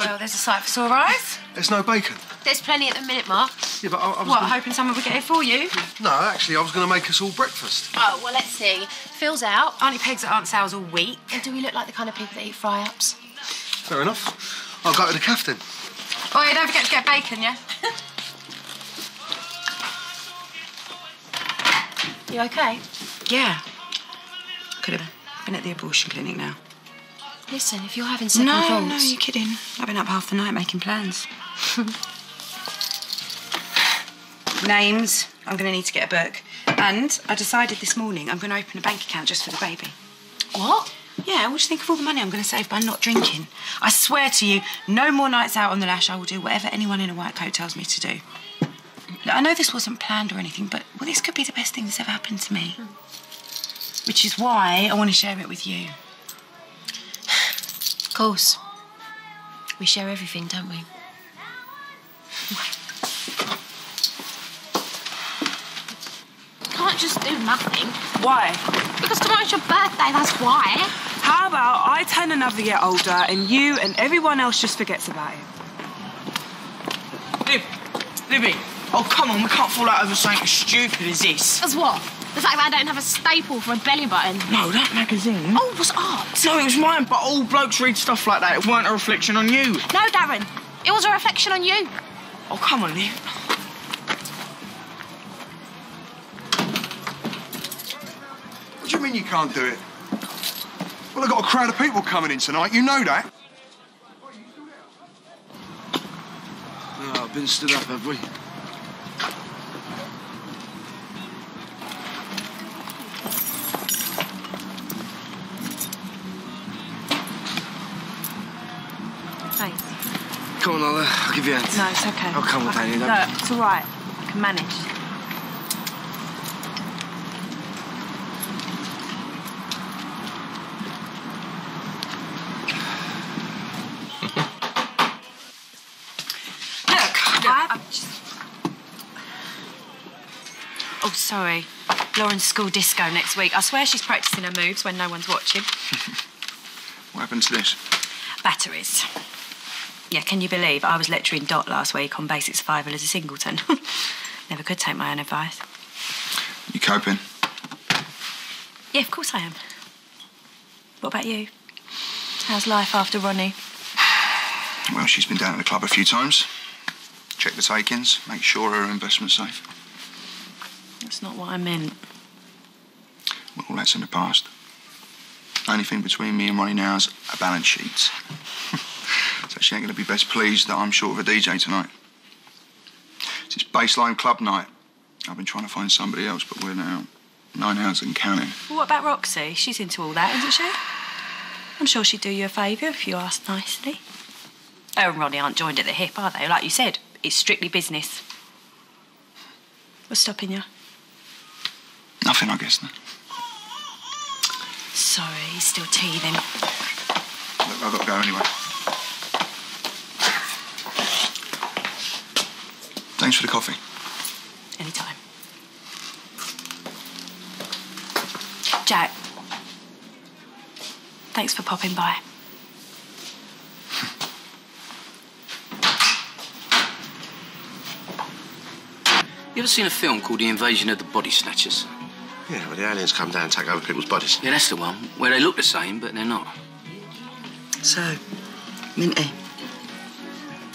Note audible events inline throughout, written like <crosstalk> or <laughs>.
Well, there's a sight for sore eyes. There's no bacon. There's plenty at the Minute Mart. Yeah, but I, I was. What, gonna- hoping someone would get it for you? No, actually, I was going to make us all breakfast. Oh, well, let's see. Phil's out. Auntie Peg's at Aunt Sal's all week. And do we look like the kind of people that eat fry-ups? Fair enough. I'll go to the captain. Oh, yeah, don't forget to get bacon, yeah? You okay? Yeah. Could have been at the abortion clinic now. Listen, if you're having second No, thoughts... no, you're kidding. I've been up half the night making plans. <laughs> Names. I'm going to need to get a book. And I decided this morning I'm going to open a bank account just for the baby. What? Yeah, what do you think of all the money I'm going to save by not drinking? I swear to you, no more nights out on the lash. I will do whatever anyone in a white coat tells me to do. Look, I know this wasn't planned or anything, but well, this could be the best thing that's ever happened to me. Hmm. Which is why I want to share it with you. Of course. We share everything, don't we? Can't just do nothing. Why? Because tomorrow's your birthday, that's why. How about I turn another year older and you and everyone else just forgets about it? Lib, Libby. Oh, come on, we can't fall out over something as stupid as this. As what? The fact that I don't have a staple for a belly button. No, that magazine. Oh, it was art. No, it was mine, but all blokes read stuff like that. It weren't a reflection on you. No, Darren. It was a reflection on you. Oh, come on, Liv. What do you mean you can't do it? Well, I've got a crowd of people coming in tonight. You know that. Oh, I've been stood up, have we? Come on, uh, I'll give you a hand. No, it's okay. I'll come with I- Danny, No, it's all right. I can manage. <laughs> Look, I, just... Oh, sorry. Lauren's school disco next week. I swear she's practicing her moves when no one's watching. <laughs> What happened to this? Batteries. Yeah, can you believe I was lecturing Dot last week on basic survival as a singleton? <laughs> Never could take my own advice. You coping? Yeah, of course I am. What about you? How's life after Ronnie? Well, she's been down at the club a few times. Check the takings, make sure her investment's safe. That's not what I meant. Well, that's in the past. Only thing between me and Ronnie now is a balance sheet. <laughs> so she ain't going to be best pleased that I'm short of a DJ tonight. It's baseline club night. I've been trying to find somebody else, but we're now nine hours and counting. Well, what about Roxy? She's into all that, isn't she? I'm sure she'd do you a favour if you asked nicely. Her and Ronnie aren't joined at the hip, are they? Like you said, it's strictly business. What's stopping you? Nothing, I guess. No. Sorry, he's still teething. Look, I've got to go anyway. Thanks for the coffee. Anytime. Jack. Thanks for popping by. You ever seen a film called The Invasion of the Body Snatchers? Yeah, where the aliens come down and take over people's bodies. Yeah, that's the one, where they look the same, but they're not. So, Minty,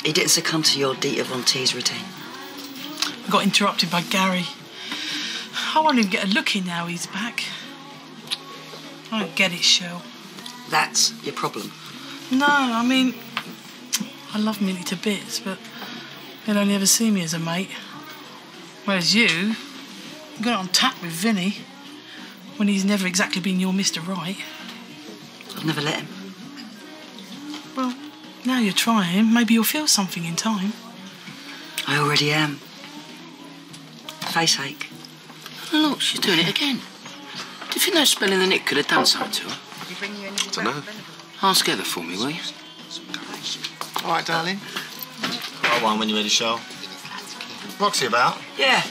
he didn't succumb to your Dita Von Teese routine. I got interrupted by Gary. I won't even get a look in now he's back. I don't get it, Shell. That's your problem. No, I mean, I love Minnie to bits, but he'll only ever see me as a mate. Whereas you, you got on tap with Vinny when he's never exactly been your Mr. Right. I've never let him. Well, now you're trying. Maybe you'll feel something in time. I already am. Face ache. Oh, look, she's doing it again. Do you think that spell in the nick could have done something to her? Dunno. Ask Heather for me, will you? All right, darling. Got one when you're ready, Shell. Roxy about? Yeah.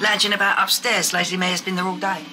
Lounging about upstairs. Lazy May's been there all day.